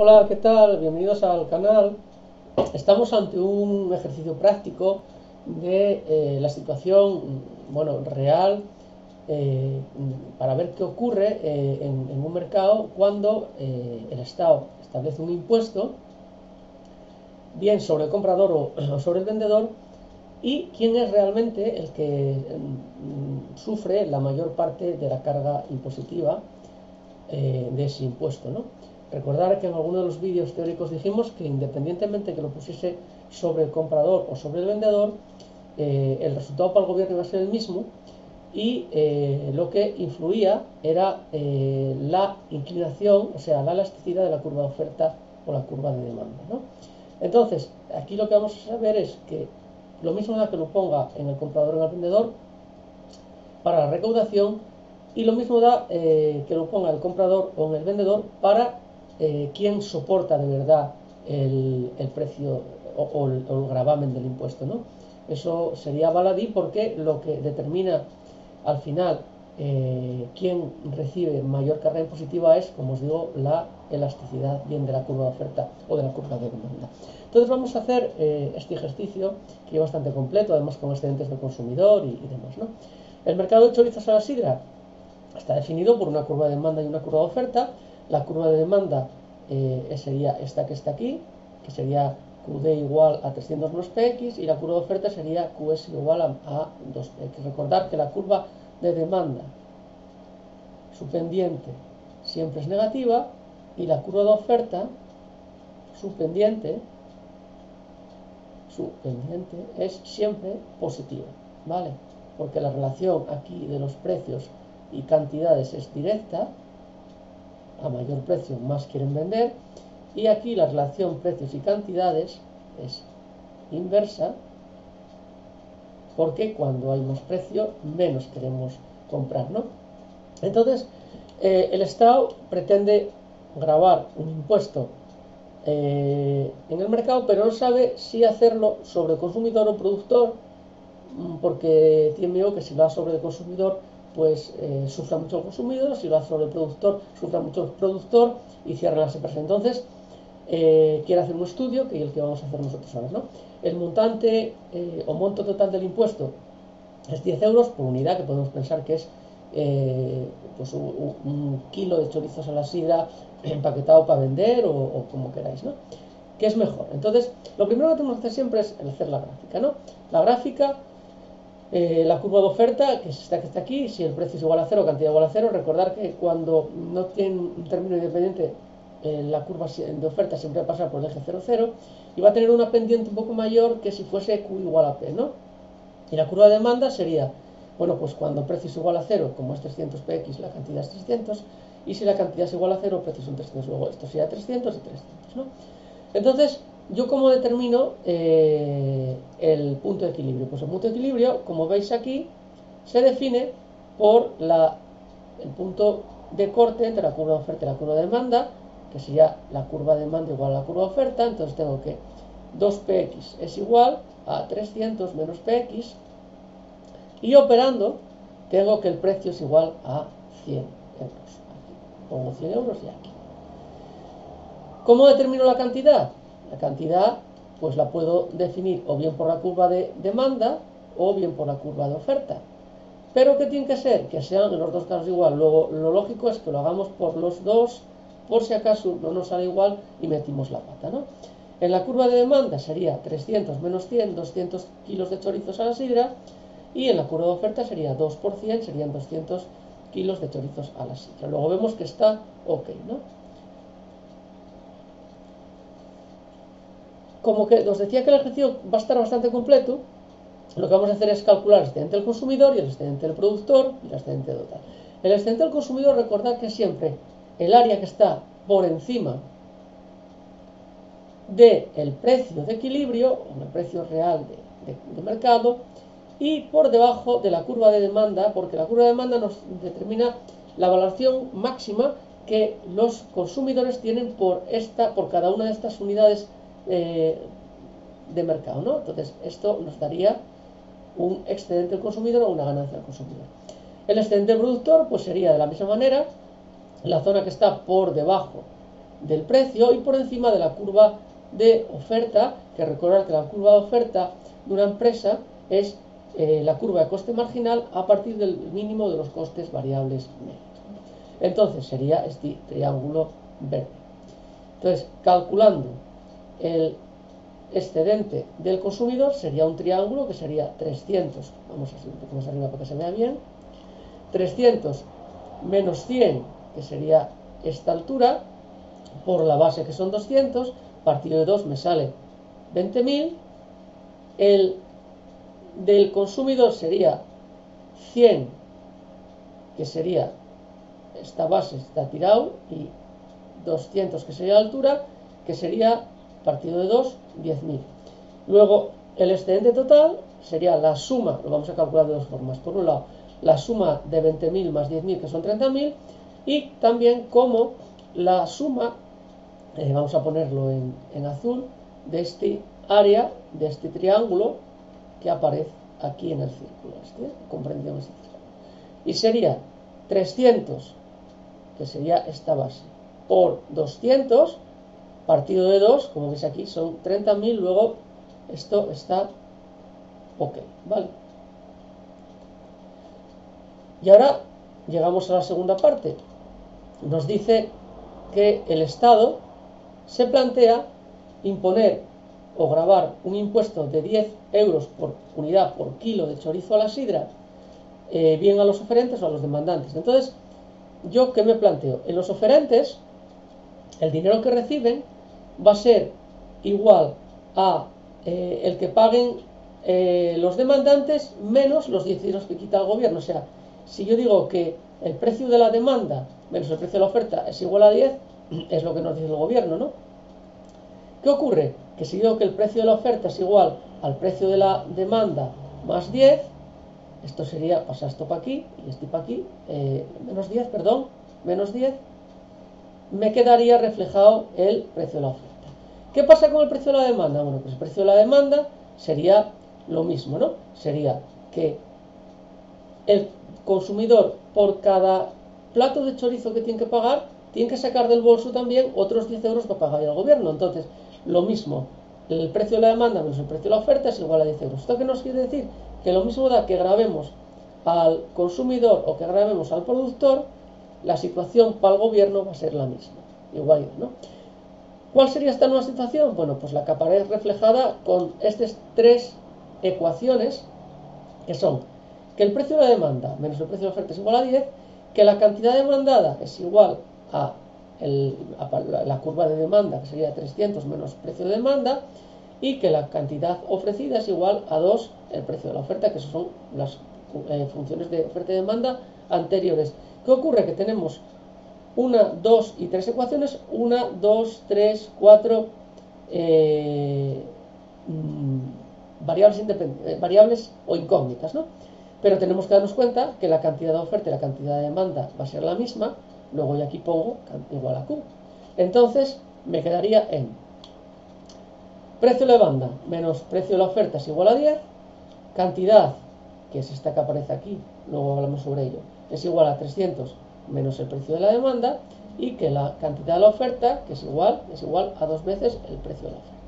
Hola, ¿qué tal? Bienvenidos al canal. Estamos ante un ejercicio práctico de eh, la situación bueno, real eh, para ver qué ocurre eh, en, un mercado cuando el Estado establece un impuesto, bien sobre el comprador o, sobre el vendedor, y quién es realmente el que mm, sufre la mayor parte de la carga impositiva de ese impuesto. ¿no? Recordar que en alguno de los vídeos teóricos dijimos que independientemente que lo pusiese sobre el comprador o sobre el vendedor, eh, el resultado para el gobierno iba a ser el mismo y eh, lo que influía era eh, la inclinación, o sea, la elasticidad de la curva de oferta o la curva de demanda. Entonces, aquí lo que vamos a saber es que lo mismo da que lo ponga en el comprador o en el vendedor para la recaudación y lo mismo da que lo ponga el comprador o en el vendedor para eh, quién soporta de verdad el, precio o, el, gravamen del impuesto. ¿no? Eso sería baladí porque lo que determina al final eh, quién recibe mayor carga impositiva es, como os digo, la elasticidad bien de la curva de oferta o de la curva de demanda. Entonces vamos a hacer eh, este ejercicio que es bastante completo, además con excedentes de consumidor y, y demás. ¿no? El mercado de chorizos a la sidra está definido por una curva de demanda y una curva de oferta la curva de demanda eh, sería esta que está aquí, que sería QD igual a 300 menos PX y la curva de oferta sería QS igual a, 2PX. Recordar que la curva de demanda, su pendiente, siempre es negativa y la curva de oferta, su pendiente, su pendiente es siempre positiva, ¿vale? Porque la relación aquí de los precios y cantidades es directa a mayor precio más quieren vender y aquí la relación precios y cantidades es inversa porque cuando hay más precio menos queremos comprar ¿no? entonces eh, el Estado pretende grabar un impuesto eh, en el mercado pero no sabe si hacerlo sobre consumidor o productor mm, porque tiene miedo que si lo hace sobre el consumidor pues eh, sufra mucho el consumidor, si lo hace el productor, sufra mucho el productor y cierra las empresas. Entonces, eh, quiere hacer un estudio, que es el que vamos a hacer nosotros ahora. ¿no? El montante eh, o monto total del impuesto es 10 euros por unidad, que podemos pensar que es pues un, kilo de chorizos a la sidra empaquetado para vender o, como queráis. ¿no? ¿Qué es mejor? Entonces, lo primero que tenemos que hacer siempre es hacer la gráfica. ¿no? La gráfica eh, la curva de oferta, que es esta que está aquí, si el precio es igual a cero, cantidad igual a cero, recordar que cuando no tiene un término independiente, eh, la curva de oferta siempre va a pasar por el eje 0, 0, y va a tener una pendiente un poco mayor que si fuese Q igual a P, ¿no? Y la curva de demanda sería, bueno, pues cuando el precio es igual a cero, como es 300 px, la cantidad es 300, y si la cantidad es igual a cero, precio son 300, luego esto sería 300 y 300, ¿no? Entonces, ¿Yo cómo determino eh, el punto de equilibrio? Pues el punto de equilibrio, como veis aquí, se define por el punto de corte entre la curva de oferta y la curva de demanda, que sería la curva de demanda igual a la curva de oferta, entonces tengo que 2px es igual a 300 menos px, y operando tengo que el precio es igual a 100 euros. pongo 100 euros y aquí. ¿Cómo determino la cantidad? La cantidad pues la puedo definir o bien por la curva de demanda o bien por la curva de oferta. Pero ¿qué tiene que ser? Que sean en los dos casos igual. Luego lo lógico es que lo hagamos por los dos, por si acaso no nos sale igual y metimos la pata, ¿no? En la curva de demanda sería 300 menos 100, 200 kilos de chorizos a la sidra. Y en la curva de oferta sería 2 por 100, serían 200 kilos de chorizos a la sidra. Luego vemos que está ok, ¿no? Como que nos decía que el ejercicio va a estar bastante completo, lo que vamos a hacer es calcular el excedente del consumidor y el excedente del productor y el excedente total. El excedente del consumidor, recordad que siempre el área que está por encima del precio de equilibrio, o el precio real de, mercado, y por debajo de la curva de demanda, porque la curva de demanda nos determina la valoración máxima que los consumidores tienen por, esta, por cada una de estas unidades eh, de mercado, ¿no? Entonces, esto nos daría un excedente del consumidor o una ganancia del consumidor. El excedente productor, pues sería de la misma manera la zona que está por debajo del precio y por encima de la curva de oferta, que recordar que la curva de oferta de una empresa es eh, la curva de coste marginal a partir del mínimo de los costes variables medios. Entonces sería este triángulo verde. Entonces, calculando el excedente del consumidor, sería un triángulo que sería 300, vamos a hacer un poco más arriba para que se vea bien, 300 menos 100, que sería esta altura, por la base que son 200, partido de 2 me sale 20.000, el del consumidor sería 100, que sería esta base está tirado, y 200, que sería la altura, que sería partido de 2, 10.000. Luego, el excedente total sería la suma, lo vamos a calcular de dos formas. Por un lado, la suma de 20.000 más 10.000, que son 30.000, y también como la suma, eh, vamos a ponerlo en, azul, de este área, de este triángulo que aparece aquí en el círculo, este círculo. Y sería 300, que sería esta base, por 200, partido de 2, como veis aquí, son 30.000, luego esto está ok, ¿vale? Y ahora llegamos a la segunda parte. Nos dice que el Estado se plantea imponer o grabar un impuesto de 10 euros por unidad por kilo de chorizo a la sidra, eh, bien a los oferentes o a los demandantes. Entonces, ¿yo qué me planteo? En los oferentes, el dinero que reciben va a ser igual a eh, el que paguen eh, los demandantes menos los 10 euros que quita el gobierno. O sea, si yo digo que el precio de la demanda menos el precio de la oferta es igual a 10, es lo que nos dice el gobierno, ¿no? ¿Qué ocurre? Que si digo que el precio de la oferta es igual al precio de la demanda más 10, esto sería pasar esto para aquí y esto para aquí, eh, menos 10, perdón, menos 10, me quedaría reflejado el precio de la oferta. ¿Qué pasa con el precio de la demanda? Bueno, pues el precio de la demanda sería lo mismo, ¿no? Sería que el consumidor por cada plato de chorizo que tiene que pagar, tiene que sacar del bolso también otros 10 euros para pagar el gobierno. Entonces, lo mismo, el precio de la demanda menos el precio de la oferta es igual a 10 euros. ¿Esto qué nos quiere decir? Que lo mismo da que grabemos al consumidor o que grabemos al productor, la situación para el gobierno va a ser la misma. Igual, ¿no? ¿Cuál sería esta nueva situación? Bueno, pues la que aparece reflejada con estas tres ecuaciones que son que el precio de la demanda menos el precio de la oferta es igual a 10, que la cantidad demandada es igual a, la curva de demanda, que sería 300 menos precio de demanda, y que la cantidad ofrecida es igual a 2 el precio de la oferta, que son las eh, funciones de oferta y demanda anteriores. ¿Qué ocurre? Que tenemos una, dos y tres ecuaciones, una, dos, tres, cuatro eh, mm, variables, eh, variables o incógnitas, ¿no? Pero tenemos que darnos cuenta que la cantidad de oferta y la cantidad de demanda va a ser la misma, luego yo aquí pongo igual a Q. Entonces me quedaría en precio de la demanda menos precio de la oferta es igual a 10, cantidad, que es esta que aparece aquí, luego hablamos sobre ello, es igual a 300 menos el precio de la demanda y que la cantidad de la oferta, que es igual, es igual a dos veces el precio de la oferta.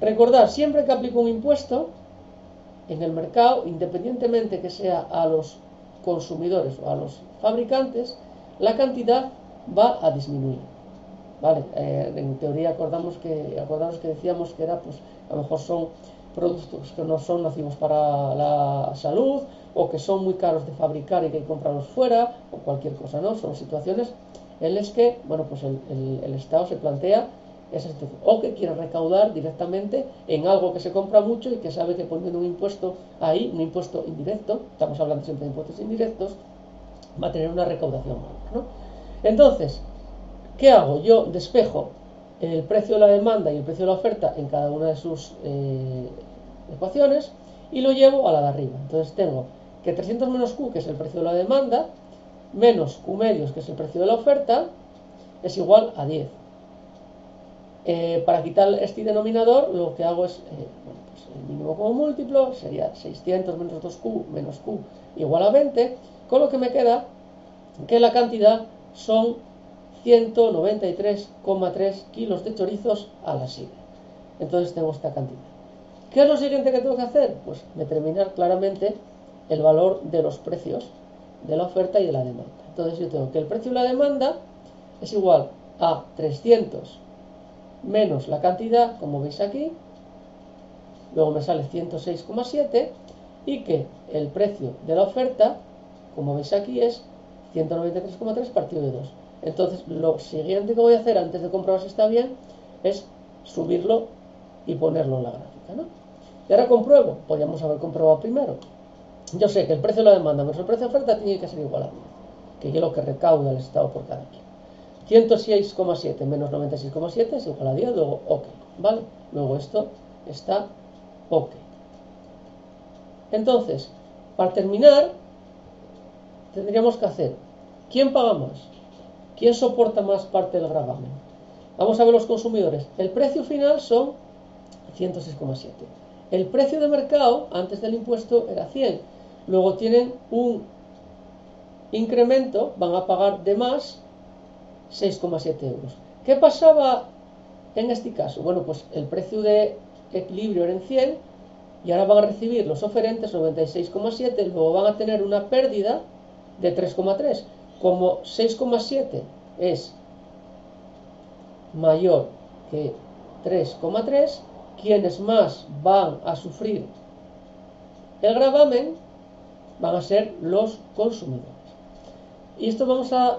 Recordad, siempre que aplico un impuesto en el mercado, independientemente que sea a los consumidores o a los fabricantes, la cantidad va a disminuir. ¿Vale? Eh, en teoría acordamos que, acordamos que decíamos que era, pues, a lo mejor son productos que no son nocivos para la salud o que son muy caros de fabricar y que hay que comprarlos fuera o cualquier cosa, ¿no? Son situaciones en las que, bueno, pues el, Estado se plantea esa situación o que quiere recaudar directamente en algo que se compra mucho y que sabe que poniendo un impuesto ahí, un impuesto indirecto, estamos hablando siempre de impuestos indirectos, va a tener una recaudación ¿no? Entonces, ¿qué hago? Yo despejo el precio de la demanda y el precio de la oferta en cada una de sus eh, ecuaciones y lo llevo a la de arriba. Entonces tengo que 300 menos Q, que es el precio de la demanda, menos Q medios, que es el precio de la oferta, es igual a 10. Eh, para quitar este denominador, lo que hago es, eh, pues el mínimo como múltiplo, sería 600 menos 2Q menos Q igual a 20, con lo que me queda que la cantidad son 193,3 kilos de chorizos a la sidra. Entonces tengo esta cantidad. ¿Qué es lo siguiente que tengo que hacer? Pues determinar claramente el valor de los precios de la oferta y de la demanda. Entonces yo tengo que el precio y la demanda es igual a 300 menos la cantidad, como veis aquí, luego me sale 106,7 y que el precio de la oferta, como veis aquí, es 193,3 partido de 2. Entonces, lo siguiente que voy a hacer antes de comprobar si está bien es subirlo y ponerlo en la gráfica. ¿no? Y ahora compruebo, podríamos haber comprobado primero. Yo sé que el precio de la demanda menos el precio de oferta tiene que ser igual a 10, que es lo que recauda el Estado por cada kilo. 106,7 menos 96,7 es igual a 10, luego OK, ¿vale? Luego esto está OK. Entonces, para terminar, tendríamos que hacer, ¿quién paga más? ¿Quién soporta más parte del gravamen? Vamos a ver los consumidores. El precio final son 106,7. El precio de mercado antes del impuesto era 100. Luego tienen un incremento, van a pagar de más 6,7 euros. ¿Qué pasaba en este caso? Bueno, pues el precio de equilibrio era en 100 y ahora van a recibir los oferentes 96,7, luego van a tener una pérdida de 3,3. Como 6,7 es mayor que 3,3, quienes más van a sufrir el gravamen van a ser los consumidores. Y esto vamos a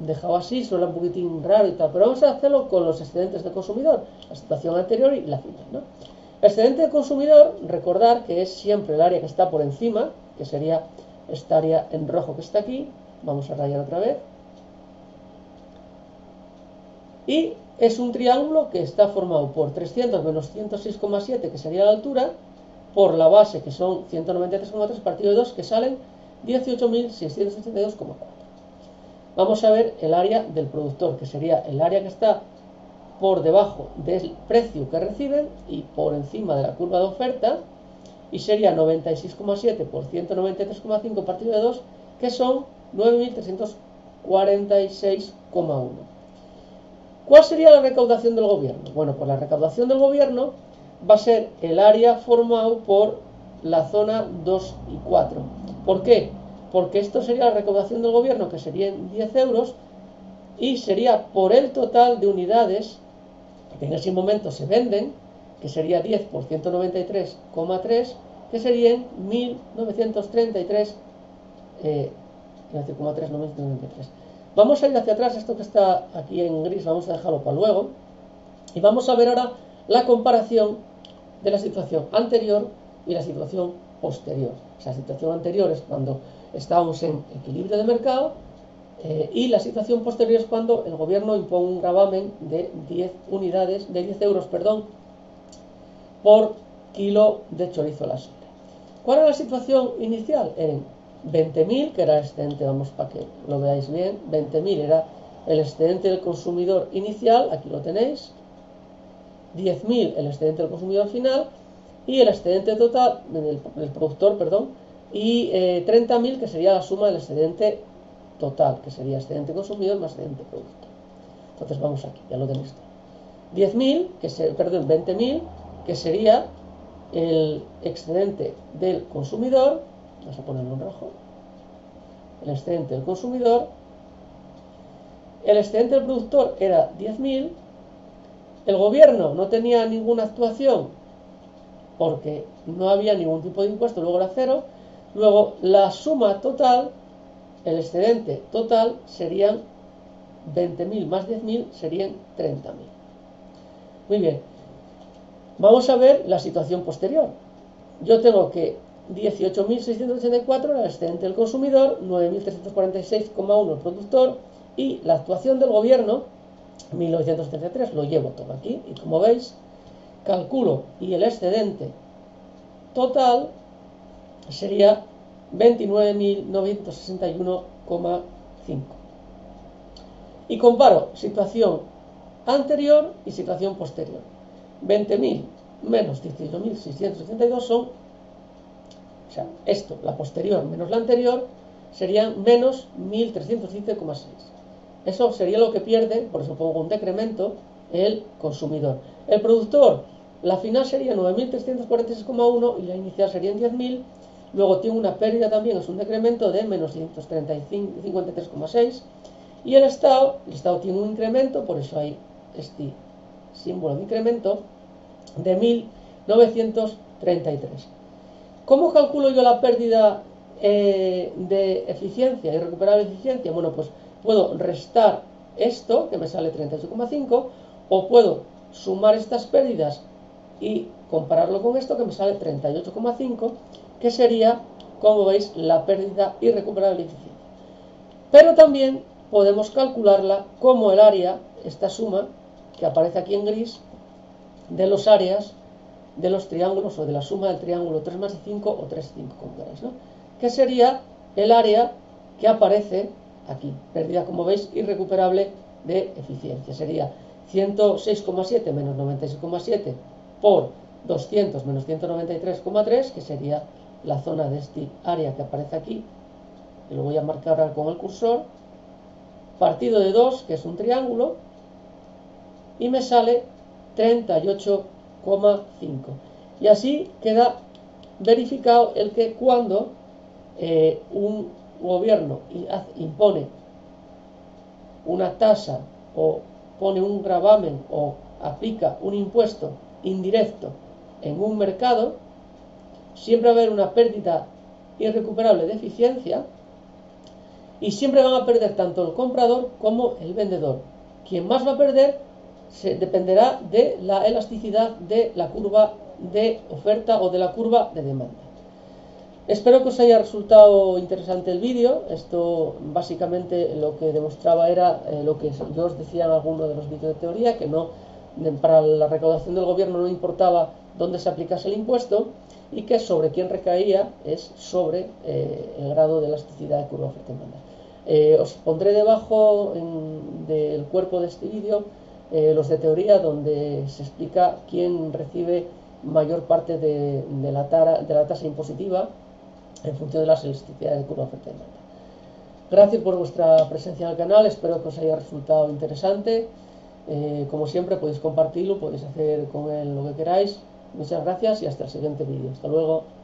dejado así, suena un poquitín raro y tal, pero vamos a hacerlo con los excedentes de consumidor, la situación anterior y la final. ¿no? excedente de consumidor, recordar que es siempre el área que está por encima, que sería esta área en rojo que está aquí, vamos a rayar otra vez, y es un triángulo que está formado por 300 menos 106,7 que sería la altura, por la base que son 193,3 partido de 2 que salen 18.682,4. Vamos a ver el área del productor, que sería el área que está por debajo del precio que reciben y por encima de la curva de oferta, y sería 96,7 por 193,5 partido de 2, que son 9.346,1. ¿Cuál sería la recaudación del gobierno? Bueno, pues la recaudación del gobierno va a ser el área formado por la zona 2 y 4. ¿Por qué? porque esto sería la recaudación del gobierno, que serían 10 euros, y sería por el total de unidades que en ese momento se venden, que sería 10 por 193,3, que serían 1933, eh, Vamos a ir hacia atrás, esto que está aquí en gris, vamos a dejarlo para luego, y vamos a ver ahora la comparación de la situación anterior y la situación posterior. O la situación anterior es cuando estábamos en equilibrio de mercado eh, y la situación posterior es cuando el gobierno impone un gravamen de 10 unidades, de 10 euros, perdón, por kilo de chorizo a la sola. ¿Cuál era la situación inicial? En 20.000, que era el excedente, vamos para que lo veáis bien, 20.000 era el excedente del consumidor inicial, aquí lo tenéis, 10.000 el excedente del consumidor final y el excedente total del productor, perdón, y 30.000 eh, que sería la suma del excedente total, que sería excedente consumidor más excedente producto. Entonces vamos aquí, ya lo tenéis. 10.000, que se, perdón, 20.000, que sería el excedente del consumidor, vamos a ponerlo en rojo, el excedente del consumidor, el excedente del productor era 10.000, el gobierno no tenía ninguna actuación porque no había ningún tipo de impuesto, luego era cero, Luego, la suma total, el excedente total, serían 20.000 más 10.000, serían 30.000. Muy bien. Vamos a ver la situación posterior. Yo tengo que 18.684 el excedente del consumidor, 9.346,1 el productor y la actuación del gobierno, 1933, lo llevo todo aquí y como veis, calculo y el excedente total sería 29.961,5. Y comparo situación anterior y situación posterior. 20.000 menos 18.682 son, o sea, esto, la posterior menos la anterior, serían menos 1.317,6. Eso sería lo que pierde, por eso pongo un decremento, el consumidor. El productor, la final sería 9.346,1 y la inicial sería en 10.000. Luego tiene una pérdida también, es un decremento de menos 533,6. Y el Estado, el Estado tiene un incremento, por eso hay este símbolo de incremento, de 1.933. ¿Cómo calculo yo la pérdida eh, de eficiencia y recuperar eficiencia? Bueno, pues puedo restar esto, que me sale 38,5, o puedo sumar estas pérdidas y compararlo con esto, que me sale 38,5, que sería, como veis, la pérdida irrecuperable eficiencia. Pero también podemos calcularla como el área, esta suma, que aparece aquí en gris, de los áreas de los triángulos o de la suma del triángulo 3 más 5 o 3, 5, como veréis, ¿no? Que sería el área que aparece aquí, pérdida, como veis, irrecuperable de eficiencia. Sería 106,7 menos 96,7 por 200 menos 193,3, que sería la zona de este área que aparece aquí, que lo voy a marcar ahora con el cursor, partido de 2, que es un triángulo, y me sale 38,5. Y así queda verificado el que cuando eh, un gobierno impone una tasa o pone un gravamen o aplica un impuesto indirecto en un mercado, siempre va a haber una pérdida irrecuperable de eficiencia y siempre van a perder tanto el comprador como el vendedor. Quien más va a perder se dependerá de la elasticidad de la curva de oferta o de la curva de demanda. Espero que os haya resultado interesante el vídeo. Esto básicamente lo que demostraba era eh, lo que yo os decía en alguno de los vídeos de teoría, que no para la recaudación del gobierno no importaba dónde se aplicase el impuesto y que sobre quién recaía es sobre eh, el grado de elasticidad de curva oferta demanda. Eh, os pondré debajo del cuerpo de este vídeo los de teoría donde se explica quién recibe mayor parte de la tasa impositiva en función de las elasticidades de curva oferta. Gracias por vuestra presencia en el canal, espero que os haya resultado interesante. Eh, como siempre podéis compartirlo, podéis hacer con él lo que queráis. Muchas gracias y hasta el siguiente vídeo. Hasta luego.